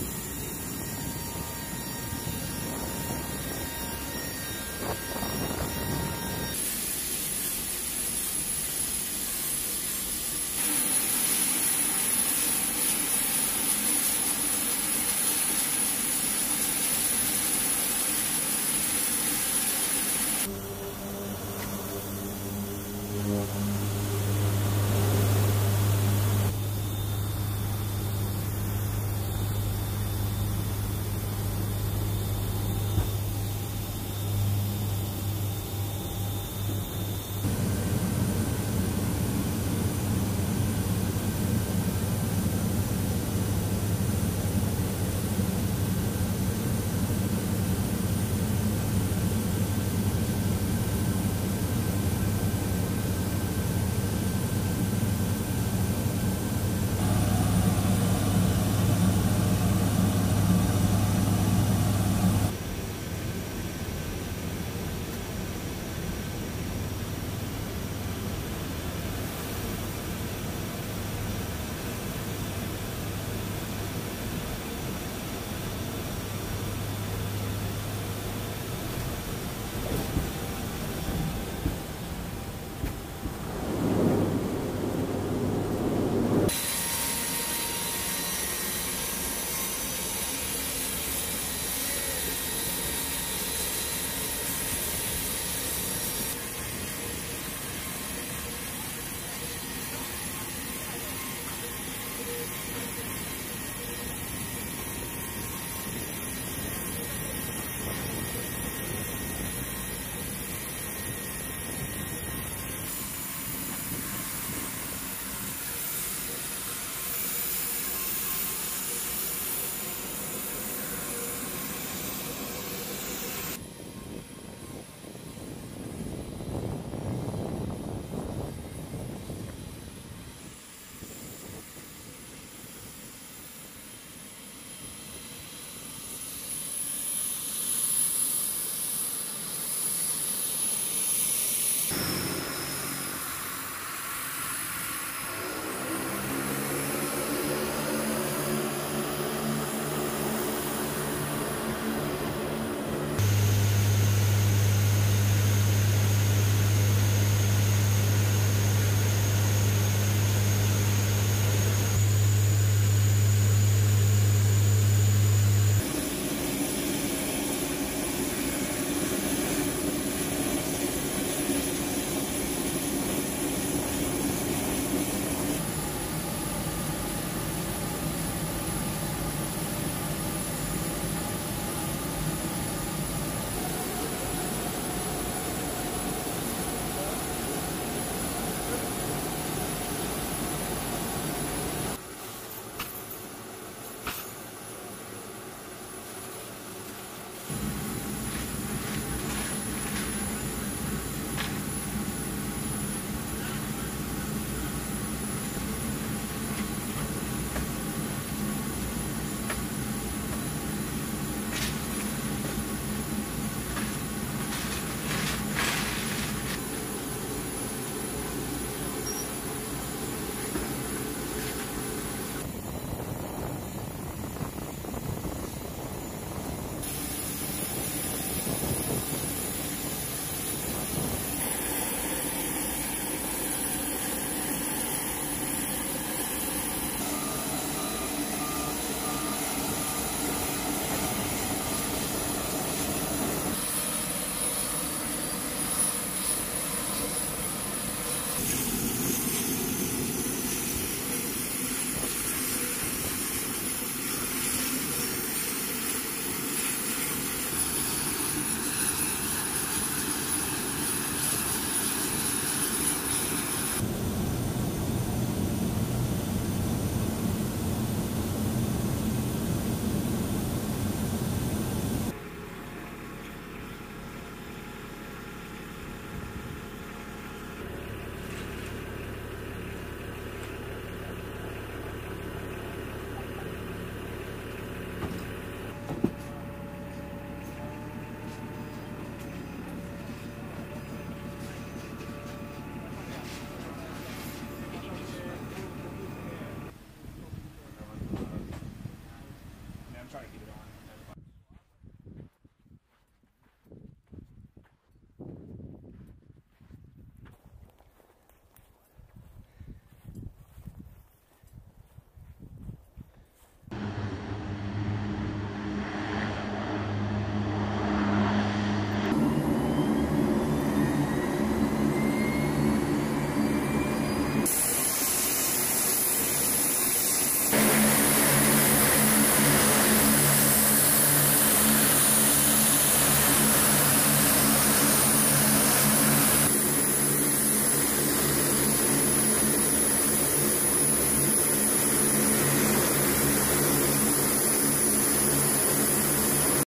you.